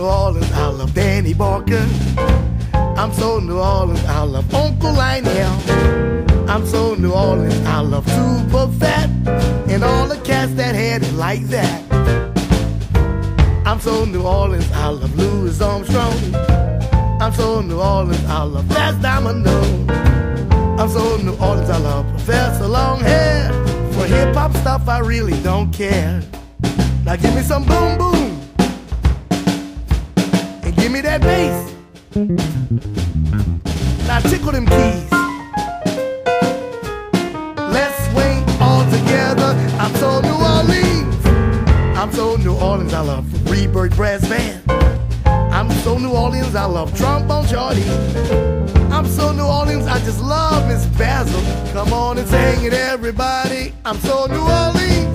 New Orleans, I love Danny Barker. I'm so New Orleans, I love Uncle Lionel. I'm so New Orleans, I love Tuba Fat and all the cats that had it like that. I'm so New Orleans, I love Louis Armstrong. I'm so New Orleans, I love Fats Domino. I'm so New Orleans, I love Professor Longhair. For hip hop stuff, I really don't care. Now give me some boom boom give me that bass. Now tickle them keys. Let's swing all together. I'm so New Orleans. I'm so New Orleans. I love Rebirth Brass Band. I'm so New Orleans. I love Trombone Shorty. I'm so New Orleans. I just love Miss Basil. Come on and sing it, everybody. I'm so New Orleans.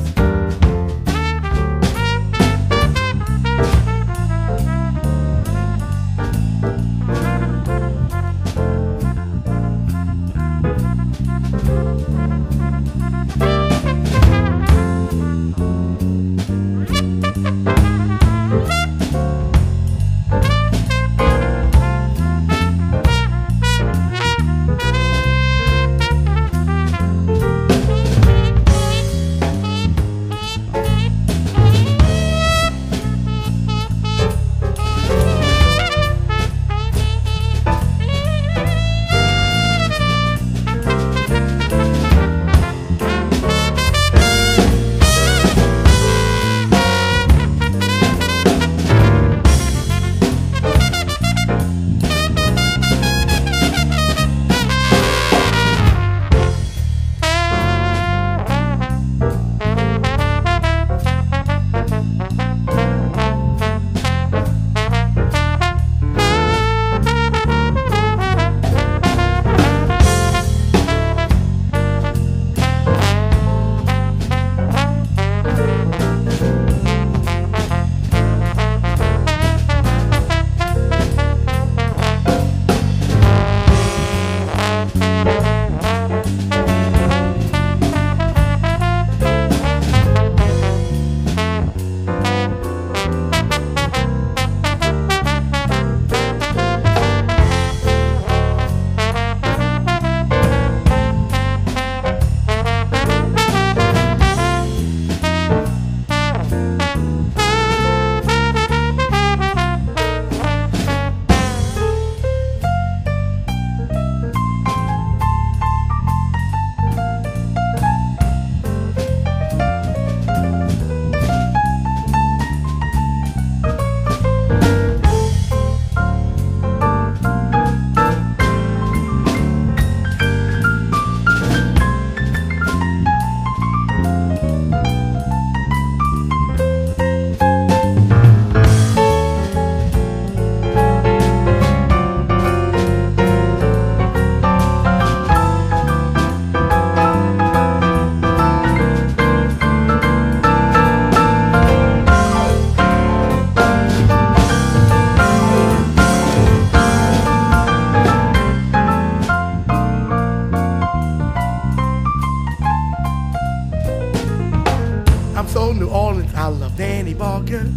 I'm so New Orleans, I love Danny Barker.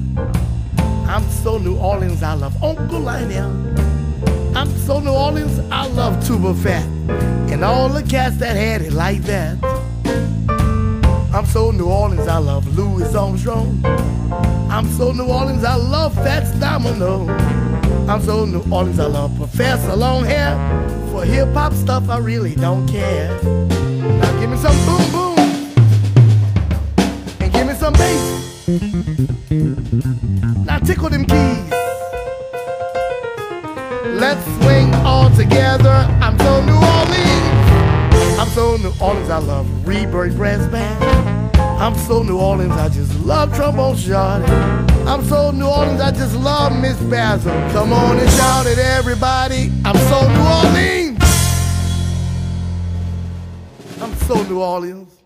I'm so New Orleans, I love Uncle Lionel. I'm so New Orleans, I love Tuba Fat and all the cats that had it like that. I'm so New Orleans, I love Louis Armstrong. I'm so New Orleans, I love Fats Domino. I'm so New Orleans, I love Professor Longhair. For hip hop stuff, I really don't care. Now give me some boom boom Now tickle them keys. Let's swing all together. I'm so New Orleans. I'm so New Orleans. I love Rebirth Brass Band. I'm so New Orleans. I just love trombone shorty. I'm so New Orleans. I just love Miss Basil. Come on and shout it, everybody. I'm so New Orleans. I'm so New Orleans.